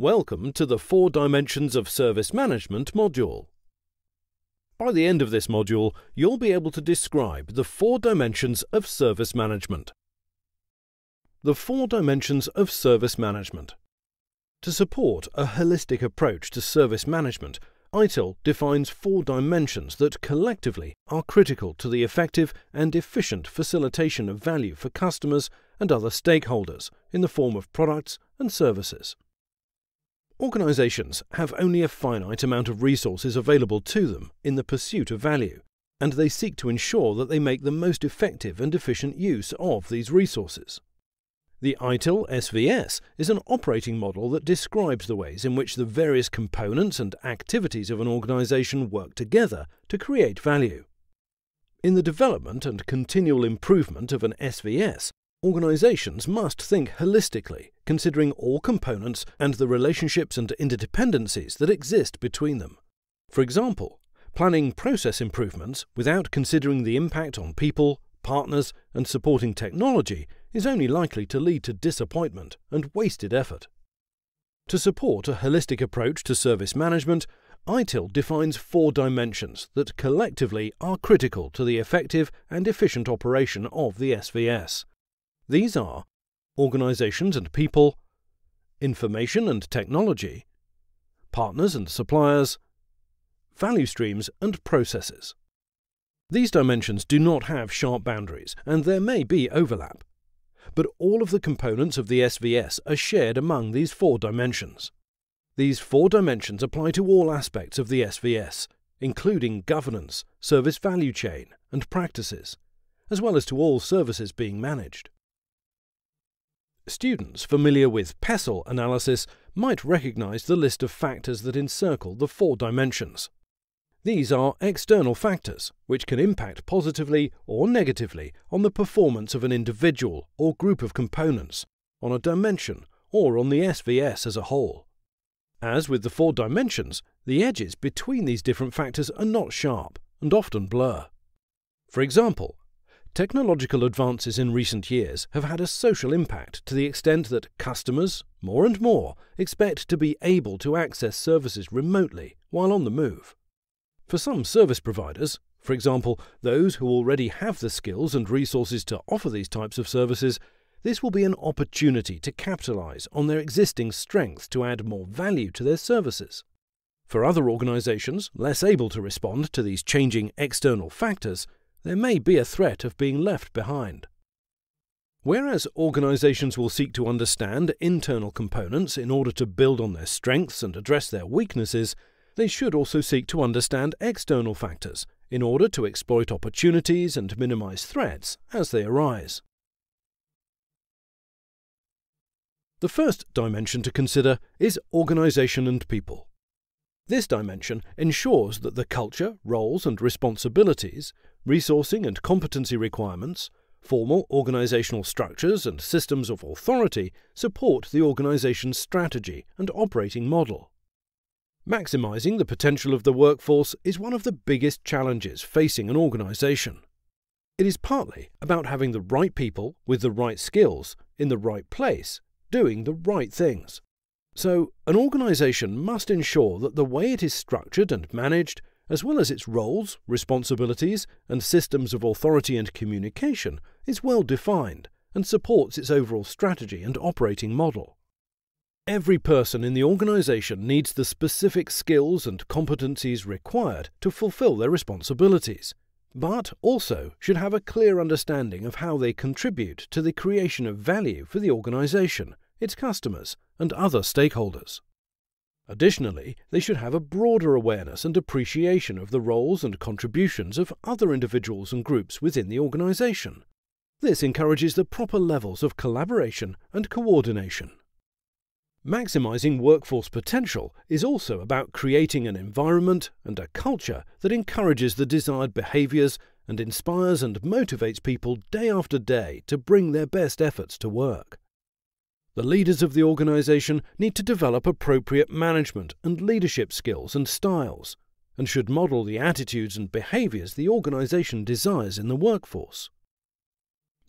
Welcome to the Four Dimensions of Service Management module. By the end of this module, you'll be able to describe the four dimensions of service management. The four dimensions of service management. To support a holistic approach to service management, ITIL defines four dimensions that collectively are critical to the effective and efficient facilitation of value for customers and other stakeholders in the form of products and services. Organizations have only a finite amount of resources available to them in the pursuit of value, and they seek to ensure that they make the most effective and efficient use of these resources. The ITIL SVS is an operating model that describes the ways in which the various components and activities of an organization work together to create value. In the development and continual improvement of an SVS, Organizations must think holistically, considering all components and the relationships and interdependencies that exist between them. For example, planning process improvements without considering the impact on people, partners, and supporting technology is only likely to lead to disappointment and wasted effort. To support a holistic approach to service management, ITIL defines four dimensions that collectively are critical to the effective and efficient operation of the SVS. These are organizations and people, information and technology, partners and suppliers, value streams and processes. These dimensions do not have sharp boundaries, and there may be overlap. But all of the components of the SVS are shared among these four dimensions. These four dimensions apply to all aspects of the SVS, including governance, service value chain, and practices, as well as to all services being managed. Students familiar with PESTLE analysis might recognize the list of factors that encircle the four dimensions. These are external factors, which can impact positively or negatively on the performance of an individual or group of components, on a dimension, or on the SVS as a whole. As with the four dimensions, the edges between these different factors are not sharp and often blur. For example, Technological advances in recent years have had a social impact to the extent that customers, more and more, expect to be able to access services remotely while on the move. For some service providers, for example, those who already have the skills and resources to offer these types of services, this will be an opportunity to capitalize on their existing strengths to add more value to their services. For other organizations less able to respond to these changing external factors, there may be a threat of being left behind. Whereas organizations will seek to understand internal components in order to build on their strengths and address their weaknesses, they should also seek to understand external factors in order to exploit opportunities and minimize threats as they arise. The first dimension to consider is organization and people. This dimension ensures that the culture, roles, and responsibilities, resourcing and competency requirements, formal organizational structures, and systems of authority support the organization's strategy and operating model. Maximizing the potential of the workforce is one of the biggest challenges facing an organization. It is partly about having the right people with the right skills in the right place, doing the right things. So, an organisation must ensure that the way it is structured and managed, as well as its roles, responsibilities, and systems of authority and communication, is well defined and supports its overall strategy and operating model. Every person in the organisation needs the specific skills and competencies required to fulfill their responsibilities, but also should have a clear understanding of how they contribute to the creation of value for the organisation its customers, and other stakeholders. Additionally, they should have a broader awareness and appreciation of the roles and contributions of other individuals and groups within the organization. This encourages the proper levels of collaboration and coordination. Maximizing workforce potential is also about creating an environment and a culture that encourages the desired behaviors and inspires and motivates people day after day to bring their best efforts to work. The leaders of the organization need to develop appropriate management and leadership skills and styles, and should model the attitudes and behaviors the organization desires in the workforce.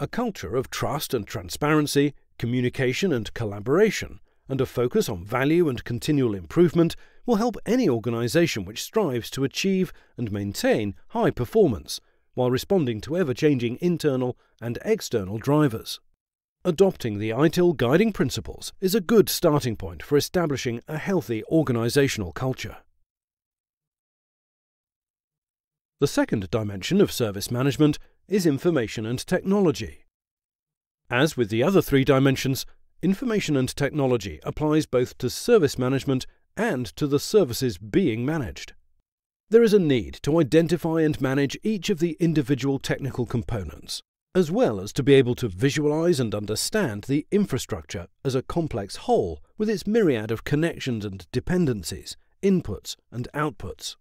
A culture of trust and transparency, communication and collaboration, and a focus on value and continual improvement will help any organisation which strives to achieve and maintain high performance while responding to ever changing internal and external drivers. Adopting the ITIL guiding principles is a good starting point for establishing a healthy organisational culture. The second dimension of service management is information and technology. As with the other three dimensions, information and technology applies both to service management and to the services being managed. There is a need to identify and manage each of the individual technical components, as well as to be able to visualize and understand the infrastructure as a complex whole with its myriad of connections and dependencies, inputs and outputs.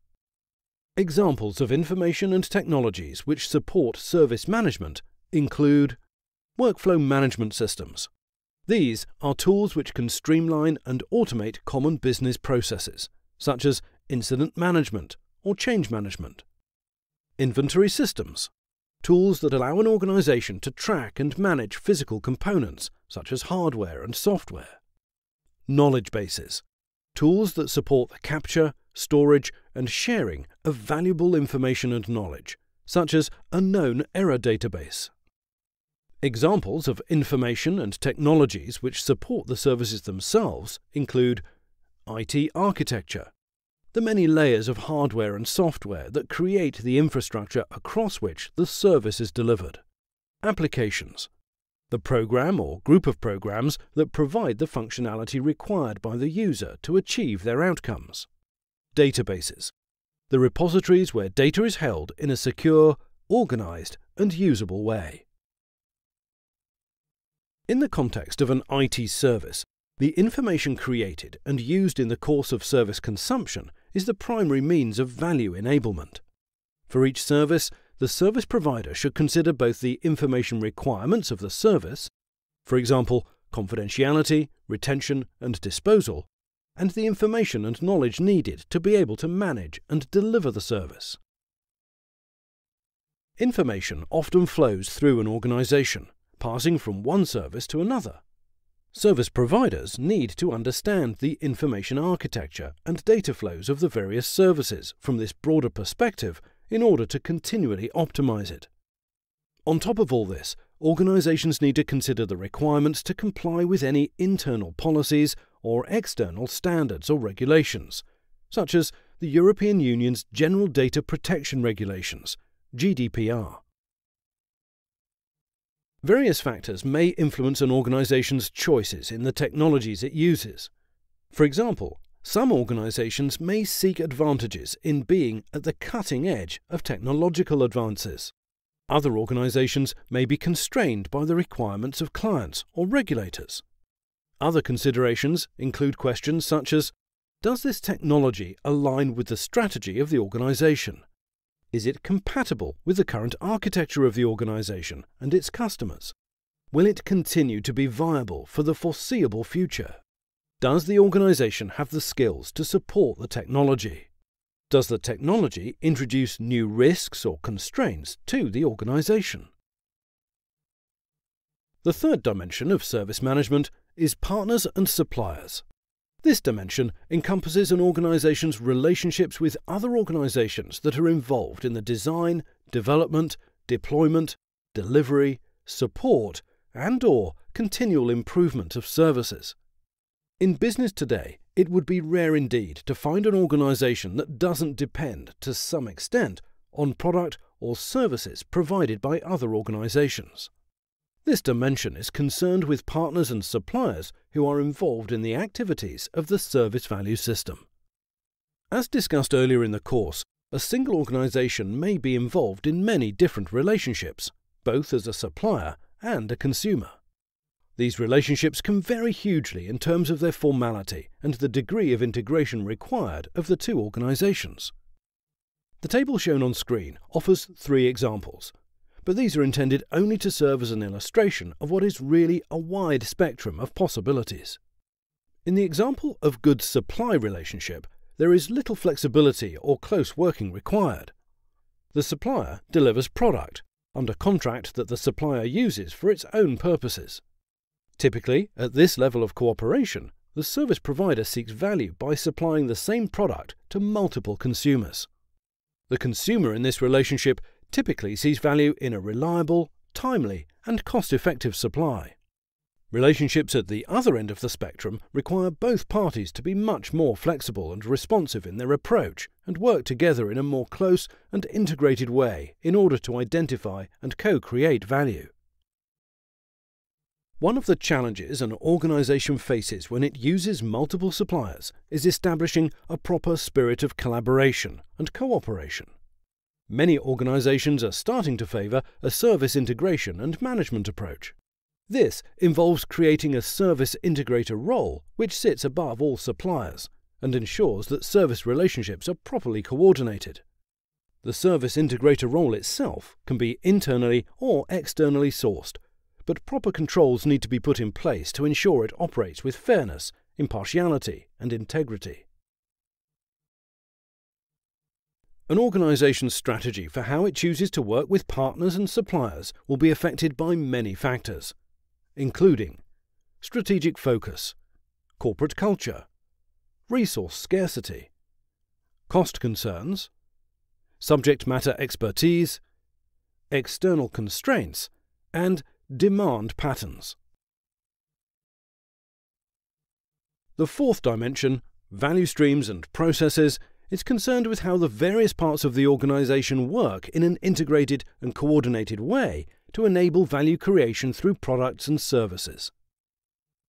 Examples of information and technologies which support service management include workflow management systems. These are tools which can streamline and automate common business processes, such as incident management or change management. Inventory systems. Tools that allow an organization to track and manage physical components, such as hardware and software. Knowledge bases. Tools that support the capture, storage, and sharing of valuable information and knowledge, such as a known error database. Examples of information and technologies which support the services themselves include IT architecture, the many layers of hardware and software that create the infrastructure across which the service is delivered, applications, the program or group of programs that provide the functionality required by the user to achieve their outcomes, databases, the repositories where data is held in a secure, organized, and usable way. In the context of an IT service, the information created and used in the course of service consumption is the primary means of value enablement. For each service, the service provider should consider both the information requirements of the service, for example, confidentiality, retention, and disposal, and the information and knowledge needed to be able to manage and deliver the service. Information often flows through an organization, passing from one service to another. Service providers need to understand the information architecture and data flows of the various services from this broader perspective in order to continually optimize it. On top of all this, organizations need to consider the requirements to comply with any internal policies or external standards or regulations, such as the European Union's General Data Protection Regulations, GDPR. Various factors may influence an organization's choices in the technologies it uses. For example, some organizations may seek advantages in being at the cutting edge of technological advances. Other organizations may be constrained by the requirements of clients or regulators. Other considerations include questions such as Does this technology align with the strategy of the organization? Is it compatible with the current architecture of the organization and its customers? Will it continue to be viable for the foreseeable future? Does the organization have the skills to support the technology? Does the technology introduce new risks or constraints to the organization? The third dimension of service management is partners and suppliers. This dimension encompasses an organization's relationships with other organizations that are involved in the design, development, deployment, delivery, support, and or continual improvement of services. In business today, it would be rare indeed to find an organization that doesn't depend to some extent on product or services provided by other organizations. This dimension is concerned with partners and suppliers who are involved in the activities of the service value system. As discussed earlier in the course, a single organization may be involved in many different relationships, both as a supplier and a consumer. These relationships can vary hugely in terms of their formality and the degree of integration required of the two organizations. The table shown on screen offers three examples but these are intended only to serve as an illustration of what is really a wide spectrum of possibilities. In the example of goods supply relationship, there is little flexibility or close working required. The supplier delivers product under contract that the supplier uses for its own purposes. Typically, at this level of cooperation, the service provider seeks value by supplying the same product to multiple consumers. The consumer in this relationship typically sees value in a reliable, timely, and cost effective supply. Relationships at the other end of the spectrum require both parties to be much more flexible and responsive in their approach and work together in a more close and integrated way in order to identify and co create value. One of the challenges an organization faces when it uses multiple suppliers is establishing a proper spirit of collaboration and cooperation. Many organizations are starting to favor a service integration and management approach. This involves creating a service integrator role which sits above all suppliers and ensures that service relationships are properly coordinated. The service integrator role itself can be internally or externally sourced but proper controls need to be put in place to ensure it operates with fairness, impartiality, and integrity. An organisation's strategy for how it chooses to work with partners and suppliers will be affected by many factors, including strategic focus, corporate culture, resource scarcity, cost concerns, subject matter expertise, external constraints, and Demand patterns. The fourth dimension, value streams and processes, is concerned with how the various parts of the organization work in an integrated and coordinated way to enable value creation through products and services.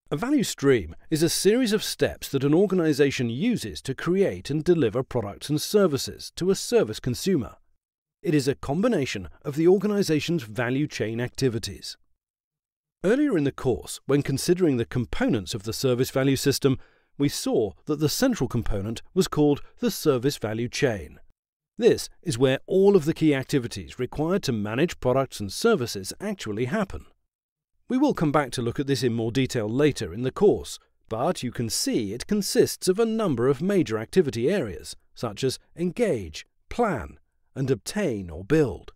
A value stream is a series of steps that an organization uses to create and deliver products and services to a service consumer. It is a combination of the organization's value chain activities. Earlier in the course, when considering the components of the service value system, we saw that the central component was called the service value chain. This is where all of the key activities required to manage products and services actually happen. We will come back to look at this in more detail later in the course, but you can see it consists of a number of major activity areas, such as engage, plan, and obtain or build.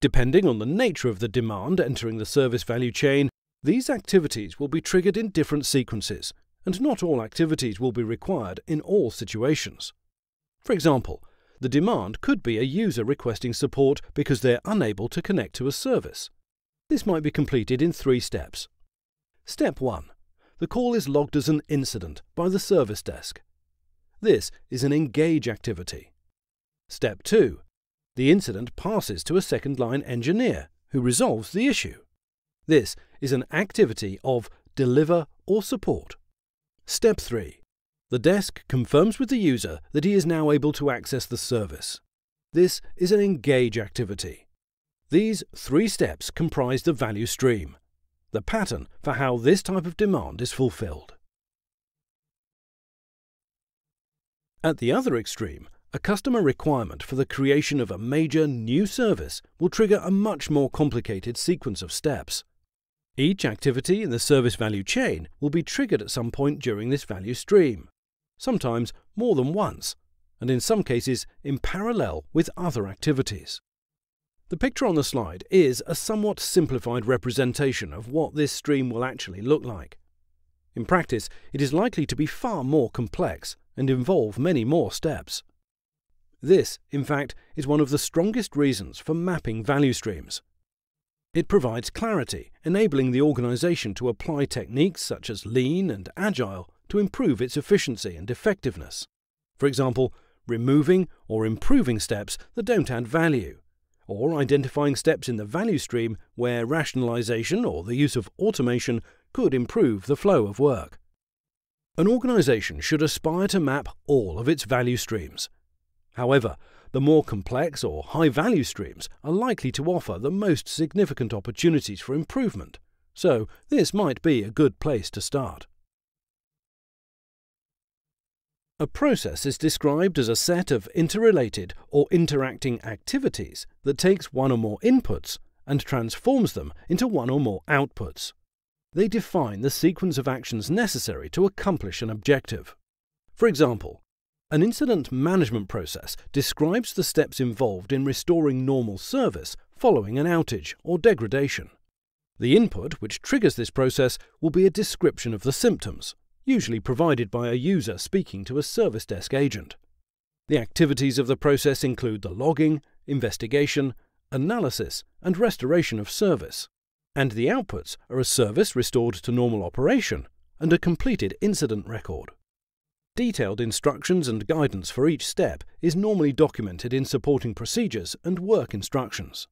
Depending on the nature of the demand entering the service value chain, these activities will be triggered in different sequences, and not all activities will be required in all situations. For example, the demand could be a user requesting support because they're unable to connect to a service. This might be completed in three steps. Step 1. The call is logged as an incident by the service desk. This is an engage activity. Step 2 the incident passes to a second line engineer who resolves the issue. This is an activity of deliver or support. Step 3. The desk confirms with the user that he is now able to access the service. This is an engage activity. These three steps comprise the value stream, the pattern for how this type of demand is fulfilled. At the other extreme, a customer requirement for the creation of a major new service will trigger a much more complicated sequence of steps. Each activity in the service value chain will be triggered at some point during this value stream, sometimes more than once, and in some cases in parallel with other activities. The picture on the slide is a somewhat simplified representation of what this stream will actually look like. In practice, it is likely to be far more complex and involve many more steps. This, in fact, is one of the strongest reasons for mapping value streams. It provides clarity, enabling the organization to apply techniques such as lean and agile to improve its efficiency and effectiveness. For example, removing or improving steps that don't add value, or identifying steps in the value stream where rationalization or the use of automation could improve the flow of work. An organization should aspire to map all of its value streams However, the more complex or high value streams are likely to offer the most significant opportunities for improvement, so this might be a good place to start. A process is described as a set of interrelated or interacting activities that takes one or more inputs and transforms them into one or more outputs. They define the sequence of actions necessary to accomplish an objective. For example, an incident management process describes the steps involved in restoring normal service following an outage or degradation. The input which triggers this process will be a description of the symptoms, usually provided by a user speaking to a service desk agent. The activities of the process include the logging, investigation, analysis, and restoration of service, and the outputs are a service restored to normal operation and a completed incident record. Detailed instructions and guidance for each step is normally documented in supporting procedures and work instructions.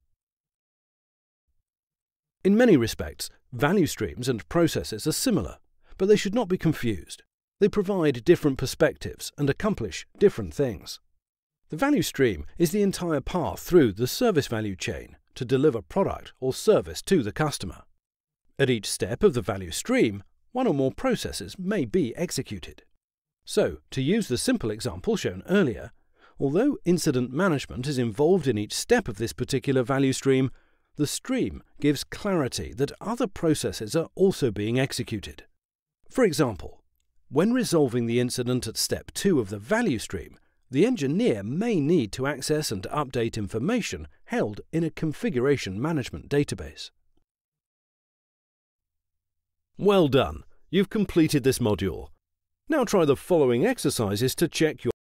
In many respects, value streams and processes are similar, but they should not be confused. They provide different perspectives and accomplish different things. The value stream is the entire path through the service value chain to deliver product or service to the customer. At each step of the value stream, one or more processes may be executed. So, to use the simple example shown earlier, although incident management is involved in each step of this particular value stream, the stream gives clarity that other processes are also being executed. For example, when resolving the incident at step 2 of the value stream, the engineer may need to access and update information held in a configuration management database. Well done! You've completed this module. Now try the following exercises to check your